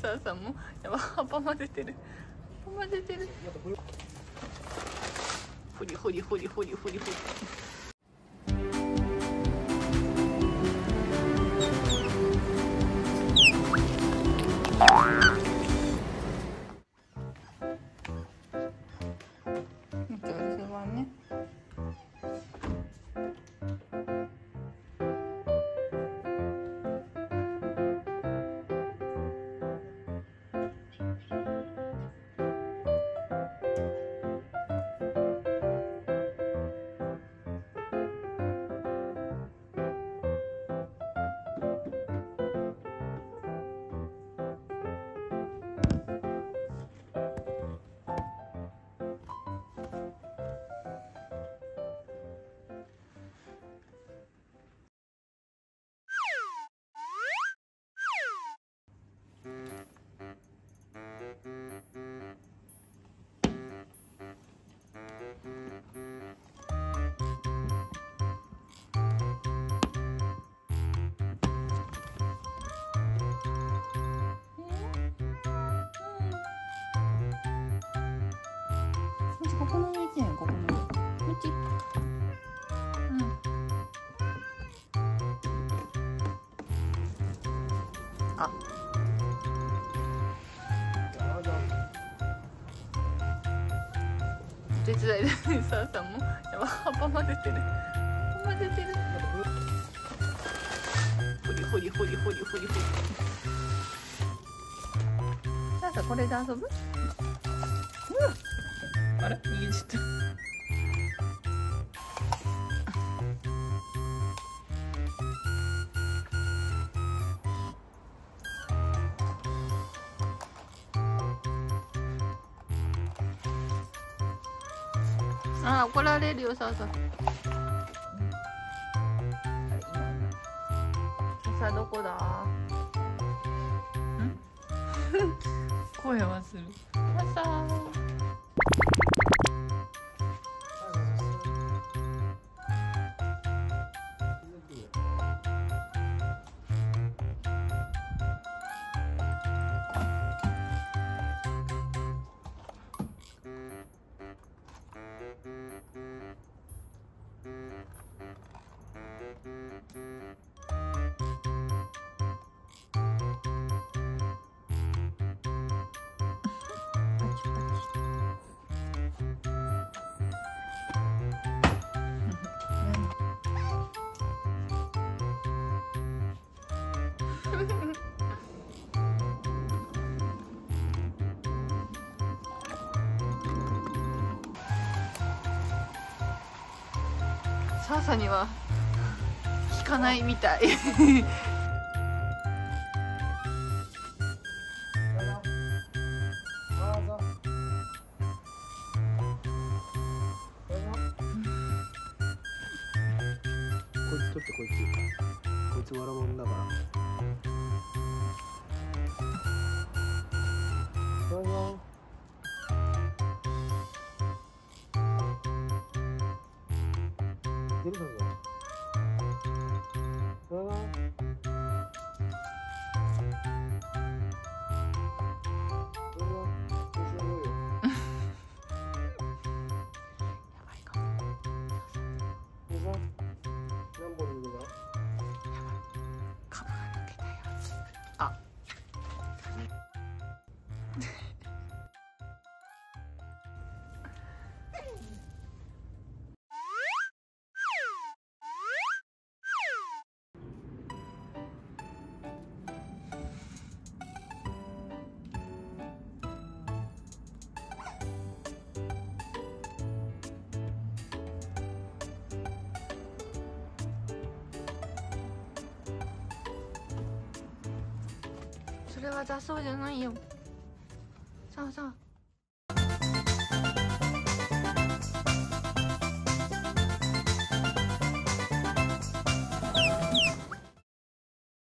さあさんもやば葉っぱ混ぜてる。葉っぱ混ぜてる。ほりほりほりほりほりほりこの上やんここの上うちうんあ手伝いでさあさんもやば葉っぱ混ぜてる混ぜてるほりほりほりほりほりほりさあさんこれで遊ぶうんあれ？逃げちゃったあ。怒られるよさあささあどこだ？ん？声はする。さあ サーサには。かないみたい。こいつ取ってこいつ。こいつわらもんだから。どうぞ。出るぞ。どれは雑草じゃないよ。そうそう